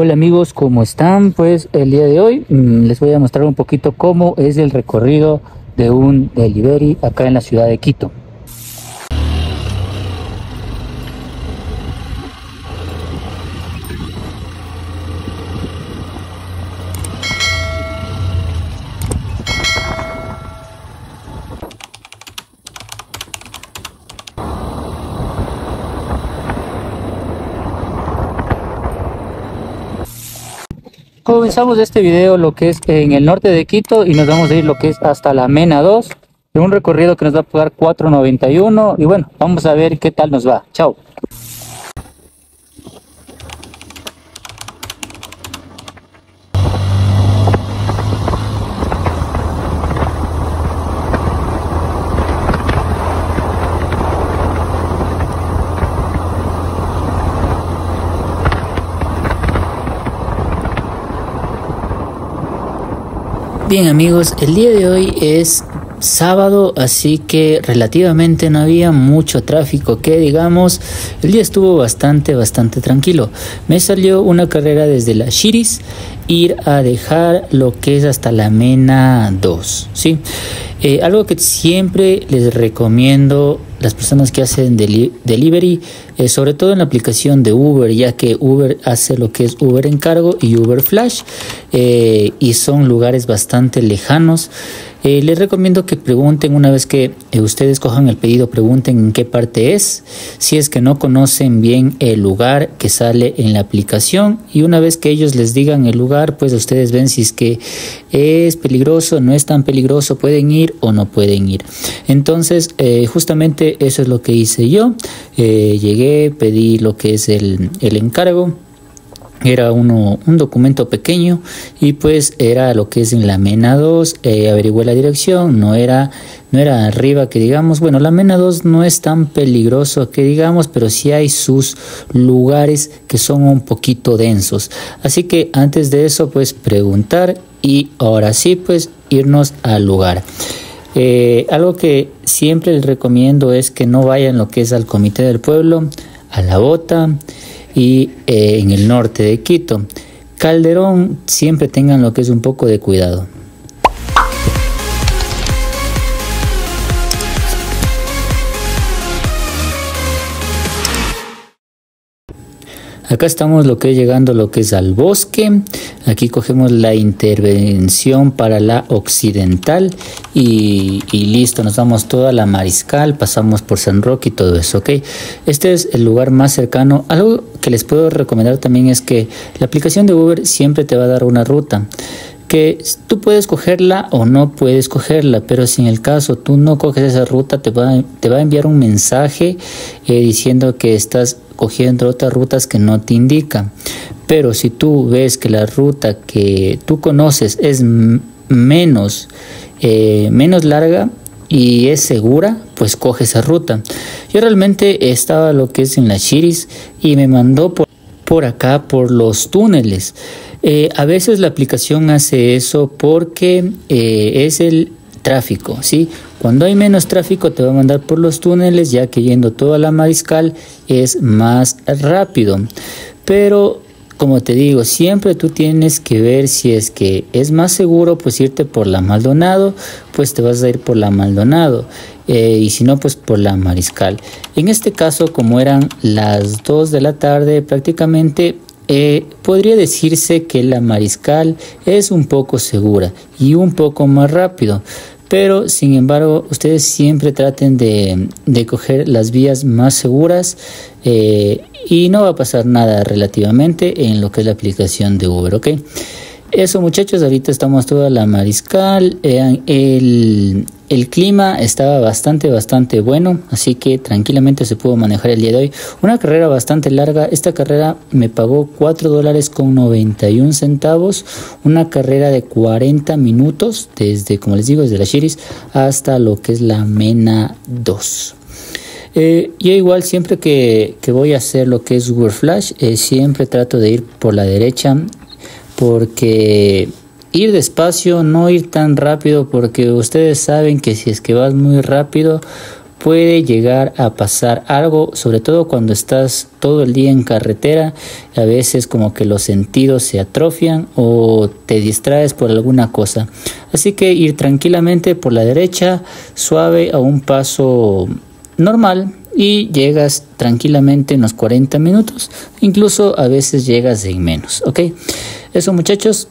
Hola amigos, ¿cómo están? Pues el día de hoy mmm, les voy a mostrar un poquito cómo es el recorrido de un delivery acá en la ciudad de Quito. Comenzamos este video lo que es en el norte de Quito y nos vamos a ir lo que es hasta la Mena 2 en un recorrido que nos va a pagar 4.91 y bueno, vamos a ver qué tal nos va. Chao. Bien amigos, el día de hoy es sábado, así que relativamente no había mucho tráfico, que digamos, el día estuvo bastante, bastante tranquilo. Me salió una carrera desde la Shiris, ir a dejar lo que es hasta la Mena 2, ¿sí? Eh, algo que siempre les recomiendo las personas que hacen delivery, sobre todo en la aplicación de Uber, ya que Uber hace lo que es Uber Encargo y Uber Flash, eh, y son lugares bastante lejanos. Eh, les recomiendo que pregunten una vez que ustedes cojan el pedido, pregunten en qué parte es, si es que no conocen bien el lugar que sale en la aplicación y una vez que ellos les digan el lugar, pues ustedes ven si es que es peligroso, no es tan peligroso, pueden ir o no pueden ir. Entonces, justamente eso es lo que hice yo. Eh, llegué, pedí lo que es el, el encargo. Era uno, un documento pequeño y pues era lo que es en la MENA 2, eh, la dirección, no era, no era arriba que digamos, bueno, la MENA 2 no es tan peligroso que digamos, pero sí hay sus lugares que son un poquito densos. Así que antes de eso pues preguntar y ahora sí pues irnos al lugar. Eh, algo que siempre les recomiendo es que no vayan lo que es al Comité del Pueblo, a La Bota y eh, en el norte de Quito. Calderón siempre tengan lo que es un poco de cuidado. Acá estamos lo que es llegando lo que es al bosque. Aquí cogemos la intervención para la occidental y, listo, nos vamos toda la mariscal, pasamos por San Roque y todo eso, ¿ok? Este es el lugar más cercano. Algo que les puedo recomendar también es que la aplicación de Uber siempre te va a dar una ruta que tú puedes cogerla o no puedes cogerla, pero si en el caso tú no coges esa ruta, te va, te va a enviar un mensaje eh, diciendo que estás cogiendo otras rutas que no te indican. Pero si tú ves que la ruta que tú conoces es menos, eh, menos larga y es segura, pues coge esa ruta. Yo realmente estaba lo que es en la Chiris y me mandó por, por acá por los túneles. Eh, a veces la aplicación hace eso porque eh, es el tráfico, ¿sí? Cuando hay menos tráfico te va a mandar por los túneles, ya que yendo toda la mariscal es más rápido. Pero como te digo, siempre tú tienes que ver si es que es más seguro pues irte por la Maldonado, pues te vas a ir por la Maldonado. Eh, y si no, pues por la Mariscal. En este caso, como eran las 2 de la tarde, prácticamente eh, podría decirse que la mariscal es un poco segura y un poco más rápido, pero sin embargo ustedes siempre traten de, coger las vías más seguras eh, y no va a pasar nada relativamente en lo que es la aplicación de Uber, ¿ok? Eso muchachos, ahorita estamos toda la mariscal, el, el clima estaba bastante, bastante bueno, así que tranquilamente se pudo manejar el día de hoy. Una carrera bastante larga, esta carrera me pagó 4 dólares con 91 centavos, una carrera de 40 minutos, desde, como les digo, desde la Shiris hasta lo que es la Mena 2. Eh, yo igual siempre que, que, voy a hacer lo que es Google Flash, eh, siempre trato de ir por la derecha porque ir despacio, no ir tan rápido, porque ustedes saben que si es que vas muy rápido, puede llegar a pasar algo, sobre todo cuando estás todo el día en carretera, a veces como que los sentidos se atrofian o te distraes por alguna cosa. Así que ir tranquilamente por la derecha, suave a un paso normal y llegas tranquilamente en los 40 minutos, incluso a veces llegas en menos, ¿ok? Eso muchachos,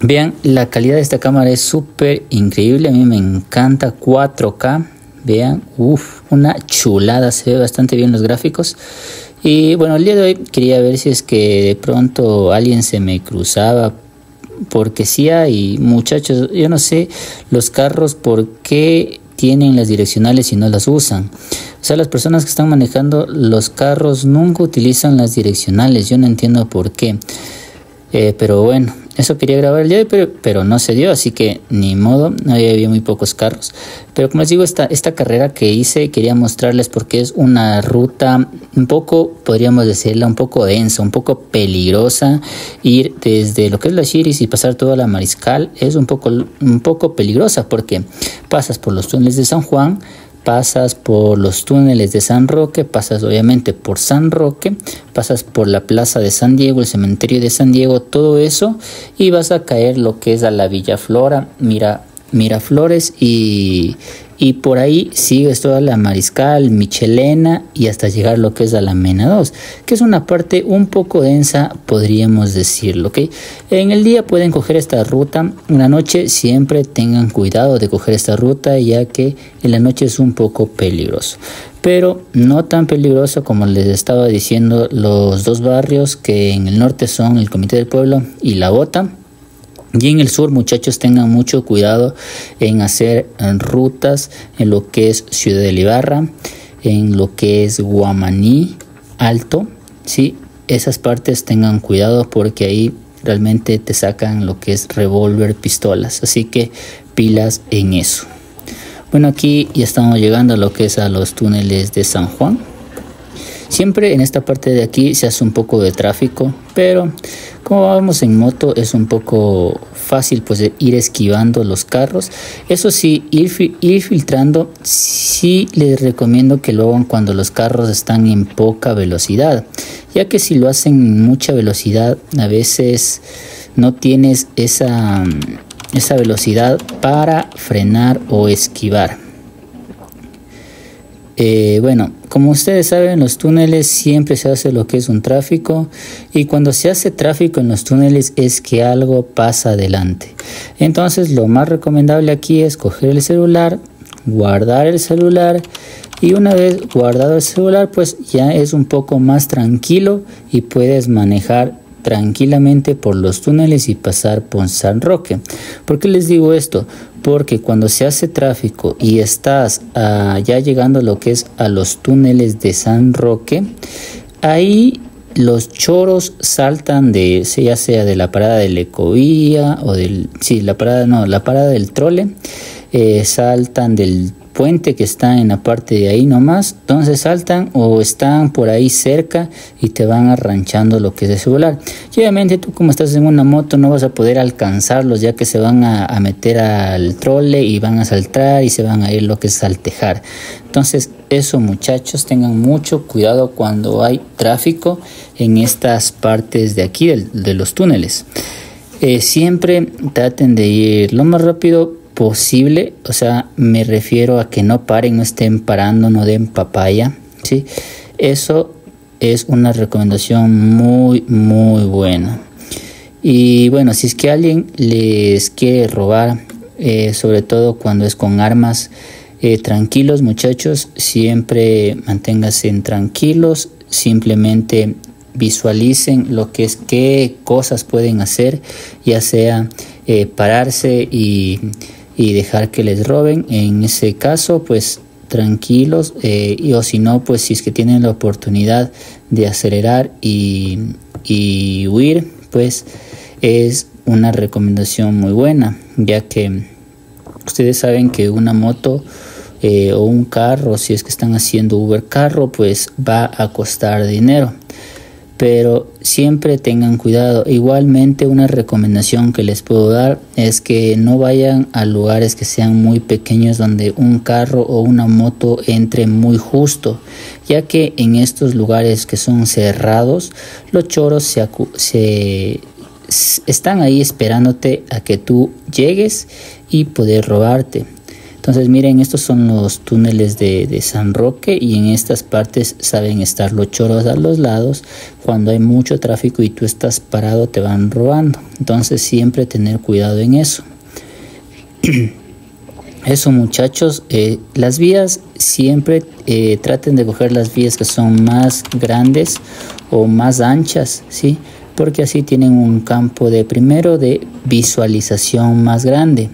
vean, la calidad de esta cámara es súper increíble, a mí me encanta 4K, vean, uff, una chulada, se ve bastante bien los gráficos. Y bueno, el día de hoy quería ver si es que de pronto alguien se me cruzaba porque sí hay muchachos, yo no sé los carros por qué tienen las direccionales y no las usan. O sea, las personas que están manejando los carros nunca utilizan las direccionales. Yo no entiendo por qué. Eh, pero bueno, eso quería grabar el día de hoy, pero, pero, no se dio, así que ni modo, había, había muy pocos carros. Pero como les digo, esta, esta carrera que hice quería mostrarles porque es una ruta un poco, podríamos decirla, un poco densa, un poco peligrosa. Ir desde lo que es la Chiris y pasar toda la Mariscal es un poco, un poco peligrosa porque pasas por los túneles de San Juan, pasas por los túneles de San Roque, pasas obviamente por San Roque, pasas por la plaza de San Diego, el cementerio de San Diego, todo eso, y vas a caer lo que es a la Villa Flora, mira, Miraflores y y por ahí sigues toda la Mariscal, Michelena y hasta llegar lo que es a la Mena 2, que es una parte un poco densa, podríamos decirlo, ¿ok? En el día pueden coger esta ruta, en la noche siempre tengan cuidado de coger esta ruta ya que en la noche es un poco peligroso, pero no tan peligroso como les estaba diciendo los dos barrios que en el norte son el Comité del Pueblo y la Bota y en el sur, muchachos, tengan mucho cuidado en hacer rutas en lo que es Ciudad de Ibarra, en lo que es Guamaní Alto, ¿sí? Esas partes tengan cuidado porque ahí realmente te sacan lo que es revólver, pistolas, así que pilas en eso. Bueno, aquí ya estamos llegando a lo que es a los túneles de San Juan. Siempre en esta parte de aquí se hace un poco de tráfico, pero como vamos en moto es un poco fácil pues ir esquivando los carros. Eso sí, ir, ir filtrando, sí les recomiendo que lo hagan cuando los carros están en poca velocidad, ya que si lo hacen en mucha velocidad a veces no tienes esa, esa velocidad para frenar o esquivar. Eh, bueno, como ustedes saben, los túneles siempre se hace lo que es un tráfico y cuando se hace tráfico en los túneles es que algo pasa adelante. Entonces lo más recomendable aquí es coger el celular, guardar el celular y una vez guardado el celular pues ya es un poco más tranquilo y puedes manejar tranquilamente por los túneles y pasar por San Roque. ¿Por qué les digo esto? Porque cuando se hace tráfico y estás ah, ya llegando a lo que es a los túneles de San Roque, ahí los choros saltan de ya sea de la parada de Ecovía o del sí la parada no la parada del trole eh, saltan del puente que está en la parte de ahí nomás, entonces saltan o están por ahí cerca y te van arranchando lo que es el celular. Y obviamente tú como estás en una moto no vas a poder alcanzarlos ya que se van a, meter al trole y van a saltar y se van a ir lo que es saltejar. Entonces eso muchachos tengan mucho cuidado cuando hay tráfico en estas partes de aquí de, los túneles. Eh, siempre traten de ir lo más rápido posible, o sea, me refiero a que no paren, no estén parando, no den papaya, ¿sí? Eso es una recomendación muy, muy buena. Y bueno, si es que alguien les quiere robar, eh, sobre todo cuando es con armas, eh, tranquilos muchachos, siempre manténganse tranquilos, simplemente visualicen lo que es qué cosas pueden hacer, ya sea eh, pararse y y dejar que les roben. En ese caso, pues tranquilos eh, y, o si no, pues si es que tienen la oportunidad de acelerar y, huir, pues es una recomendación muy buena, ya que ustedes saben que una moto eh, o un carro, si es que están haciendo Uber carro, pues va a costar dinero. Pero siempre tengan cuidado. Igualmente una recomendación que les puedo dar es que no vayan a lugares que sean muy pequeños donde un carro o una moto entre muy justo, ya que en estos lugares que son cerrados los choros se, se están ahí esperándote a que tú llegues y poder robarte. Entonces miren, estos son los túneles de, San Roque y en estas partes saben estar los choros a los lados. Cuando hay mucho tráfico y tú estás parado te van robando. Entonces siempre tener cuidado en eso. Eso muchachos, eh, las vías siempre eh, traten de coger las vías que son más grandes o más anchas, ¿sí? Porque así tienen un campo de primero de visualización más grande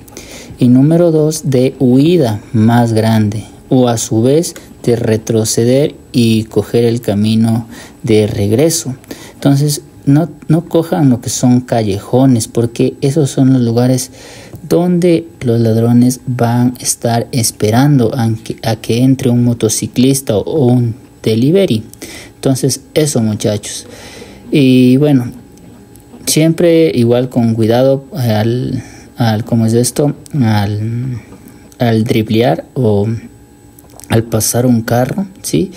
y número dos de huida más grande o a su vez de retroceder y coger el camino de regreso. Entonces no, no cojan lo que son callejones porque esos son los lugares donde los ladrones van a estar esperando a que, a que entre un motociclista o un delivery. Entonces eso muchachos. Y bueno, siempre igual con cuidado al al ¿cómo es esto? Al, al driblear o al pasar un carro, ¿sí?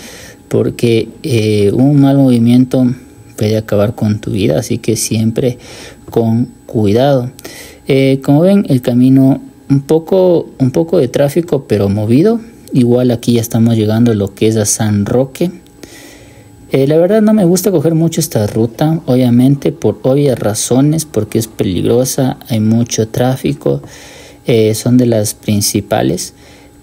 Porque eh, un mal movimiento puede acabar con tu vida, así que siempre con cuidado. Eh, como ven, el camino un poco, un poco de tráfico, pero movido. Igual aquí ya estamos llegando a lo que es a San Roque. Eh, la verdad no me gusta coger mucho esta ruta, obviamente por obvias razones, porque es peligrosa, hay mucho tráfico, eh, son de las principales,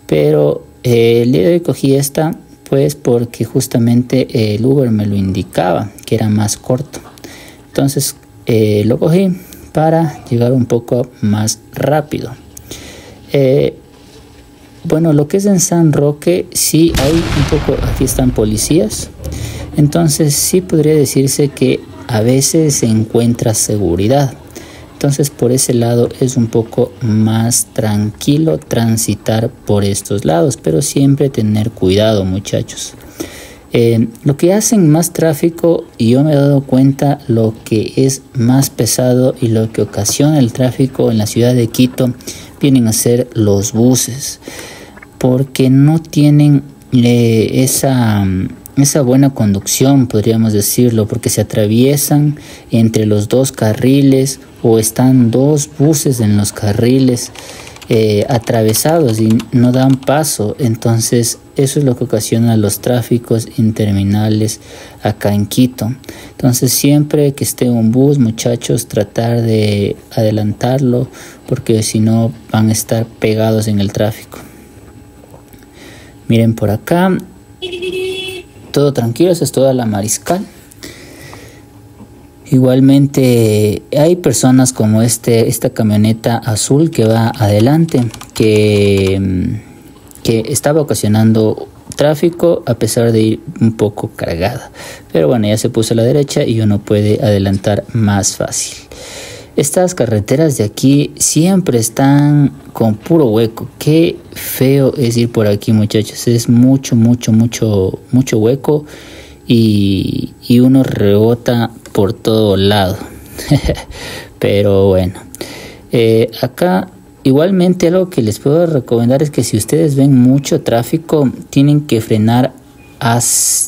pero eh, el día de hoy cogí esta pues porque justamente el Uber me lo indicaba, que era más corto. Entonces lo cogí para llegar un poco más rápido. bueno, lo que es en San Roque, sí hay un poco, aquí están policías, entonces sí podría decirse que a veces se encuentra seguridad. Entonces por ese lado es un poco más tranquilo transitar por estos lados, pero siempre tener cuidado muchachos. Eh, lo que hacen más tráfico, y yo me he dado cuenta, lo que es más pesado y lo que ocasiona el tráfico en la ciudad de Quito, vienen a ser los buses, porque no tienen eh, esa esa buena conducción, podríamos decirlo, porque se atraviesan entre los dos carriles o están dos buses en los carriles eh, atravesados y no dan paso. Entonces eso es lo que ocasiona los tráficos interminables acá en Quito. Entonces siempre que esté un bus, muchachos, tratar de adelantarlo porque si no van a estar pegados en el tráfico. Miren por acá todo tranquilo, esa es toda la mariscal. Igualmente hay personas como este, esta camioneta azul que va adelante, que, que estaba ocasionando tráfico a pesar de ir un poco cargada. Pero bueno, ya se puso a la derecha y uno puede adelantar más fácil. Estas carreteras de aquí siempre están con puro hueco. Qué feo es ir por aquí, muchachos. Es mucho, mucho, mucho, mucho hueco y, uno rebota por todo lado. Pero bueno, eh, acá igualmente algo que les puedo recomendar es que si ustedes ven mucho tráfico, tienen que frenar a,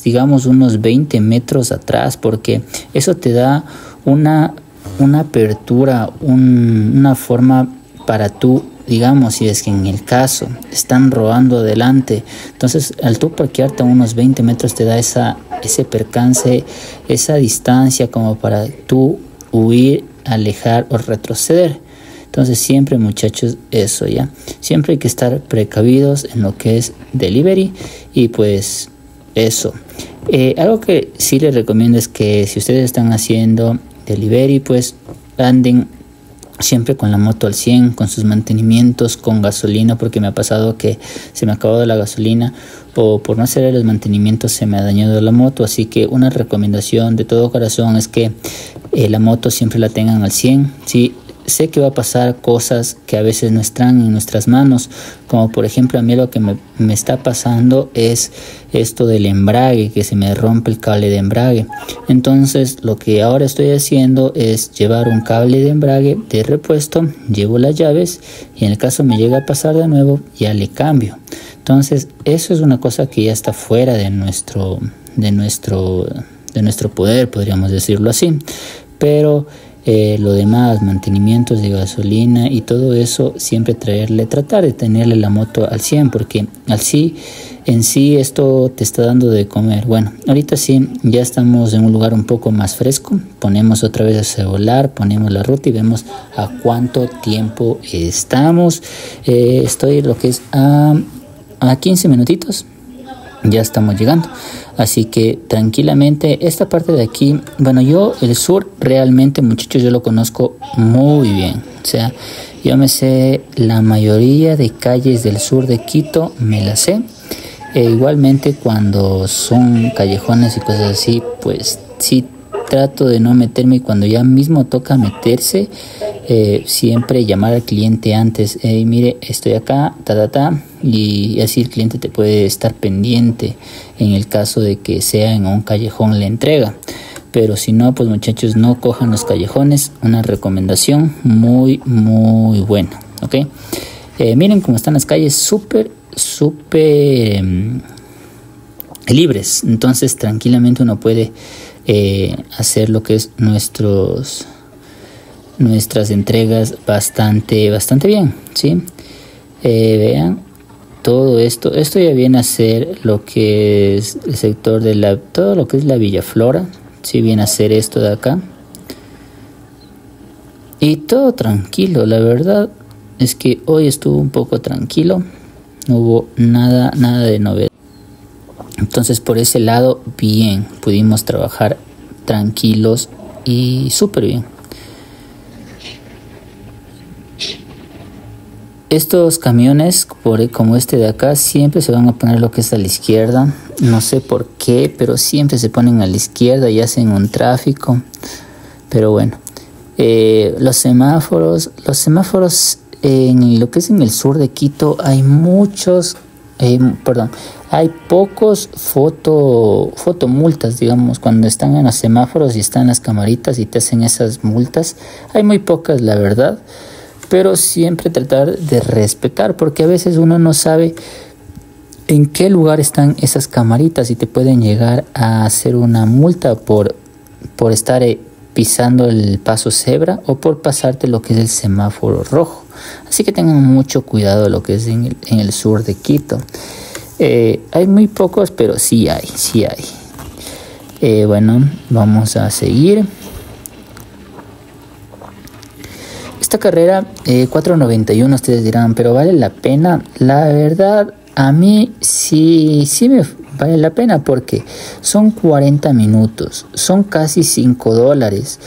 digamos, unos 20 metros atrás porque eso te da una una apertura, una forma para tú, digamos, si es que en el caso están robando adelante, entonces al tú parquearte a unos 20 metros te da esa, ese percance, esa distancia como para tú huir, alejar o retroceder. Entonces siempre muchachos eso ya, siempre hay que estar precavidos en lo que es delivery y pues eso. Eh, algo que sí les recomiendo es que si ustedes están haciendo delivery, pues anden siempre con la moto al 100, con sus mantenimientos, con gasolina, porque me ha pasado que se me ha acabado la gasolina o por no hacer los mantenimientos se me ha dañado la moto, así que una recomendación de todo corazón es que eh, la moto siempre la tengan al 100, ¿sí? Sé que va a pasar cosas que a veces no están en nuestras manos, como por ejemplo a mí lo que me, me, está pasando es esto del embrague, que se me rompe el cable de embrague. Entonces lo que ahora estoy haciendo es llevar un cable de embrague de repuesto, llevo las llaves y en el caso me llega a pasar de nuevo, ya le cambio. Entonces eso es una cosa que ya está fuera de nuestro, de nuestro, de nuestro poder, podríamos decirlo así. Pero eh, lo demás, mantenimientos de gasolina y todo eso, siempre traerle, tratar de tenerle la moto al 100, porque al sí, en sí esto te está dando de comer. Bueno, ahorita sí, ya estamos en un lugar un poco más fresco, ponemos otra vez a celular, ponemos la ruta y vemos a cuánto tiempo estamos. Eh, estoy lo que es a, a 15 minutitos, ya estamos llegando. Así que tranquilamente, esta parte de aquí, bueno, yo el sur realmente muchachos yo lo conozco muy bien. O sea, yo me sé la mayoría de calles del sur de Quito, me las sé. E igualmente cuando son callejones y cosas así, pues sí trato de no meterme cuando ya mismo toca meterse, eh, siempre llamar al cliente antes, mire, estoy acá, ta, ta, ta, y así el cliente te puede estar pendiente en el caso de que sea en un callejón la entrega. Pero si no, pues muchachos, no cojan los callejones, una recomendación muy, muy buena, ¿ok? Eh, miren cómo están las calles súper, súper em, libres, entonces tranquilamente uno puede eh, hacer lo que es nuestros nuestras entregas bastante bastante bien sí eh, vean todo esto esto ya viene a ser lo que es el sector de la todo lo que es la Villaflora sí viene a ser esto de acá. Y todo tranquilo la verdad es que hoy estuvo un poco tranquilo no hubo nada nada de novedad. Entonces por ese lado, bien, pudimos trabajar tranquilos y súper bien. Estos camiones, como este de acá, siempre se van a poner lo que es a la izquierda. No sé por qué, pero siempre se ponen a la izquierda y hacen un tráfico. Pero bueno, eh, los semáforos, los semáforos en lo que es en el sur de Quito hay muchos eh, perdón, hay pocos foto, fotomultas, digamos, cuando están en los semáforos y están las camaritas y te hacen esas multas. Hay muy pocas, la verdad, pero siempre tratar de respetar, porque a veces uno no sabe en qué lugar están esas camaritas y te pueden llegar a hacer una multa por, por estar eh, pisando el paso cebra o por pasarte lo que es el semáforo rojo. Así que tengan mucho cuidado lo que es en el, sur de Quito. Eh, hay muy pocos, pero sí hay, sí hay. Eh, bueno, vamos a seguir. Esta carrera 491 eh, ustedes dirán, pero vale la pena. La verdad, a mí sí, sí me vale la pena porque son 40 minutos, son casi 5 dólares.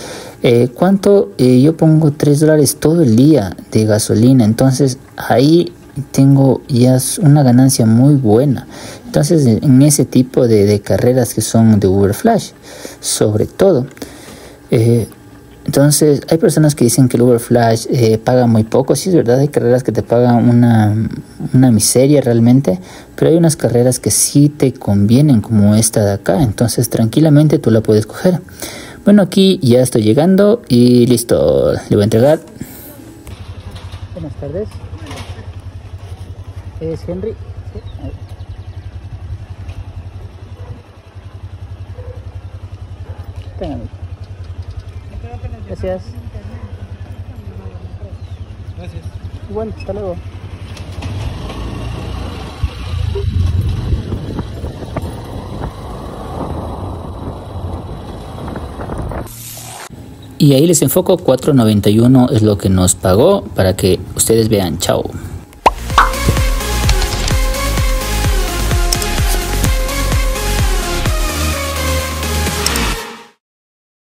Eh, ¿Cuánto? Eh, yo pongo 3 dólares todo el día de gasolina, entonces ahí tengo ya una ganancia muy buena. Entonces en ese tipo de, carreras que son de Uber Flash, sobre todo. Eh, entonces, hay personas que dicen que el Uber Flash eh, paga muy poco. Sí, es verdad, hay carreras que te pagan una, una miseria realmente, pero hay unas carreras que sí te convienen, como esta de acá. Entonces, tranquilamente tú la puedes coger. Bueno, aquí ya estoy llegando y listo. Le voy a entregar. Buenas tardes. Es Henry. Gracias. Gracias. Igual, hasta luego. Y ahí les enfoco 4.91 es lo que nos pagó para que ustedes vean. Chao.